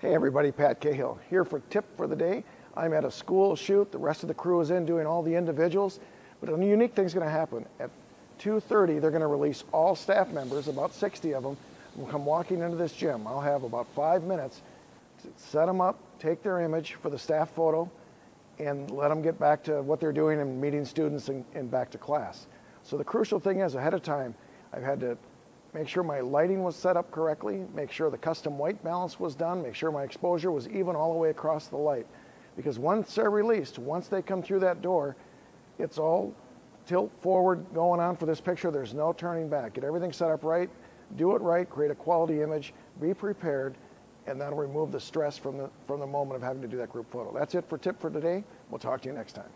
Hey everybody, Pat Cahill here for tip for the day. I'm at a school shoot. The rest of the crew is in doing all the individuals. But a unique thing's going to happen. At 2.30, they're going to release all staff members, about 60 of them, will come walking into this gym. I'll have about five minutes to set them up, take their image for the staff photo, and let them get back to what they're doing and meeting students and, and back to class. So the crucial thing is ahead of time, I've had to make sure my lighting was set up correctly, make sure the custom white balance was done, make sure my exposure was even all the way across the light. Because once they're released, once they come through that door, it's all tilt forward going on for this picture. There's no turning back. Get everything set up right, do it right, create a quality image, be prepared, and that'll remove the stress from the, from the moment of having to do that group photo. That's it for tip for today. We'll talk to you next time.